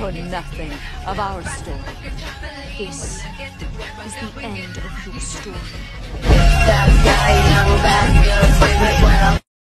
know nothing of our story. This is the end of your story.